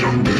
Jungle.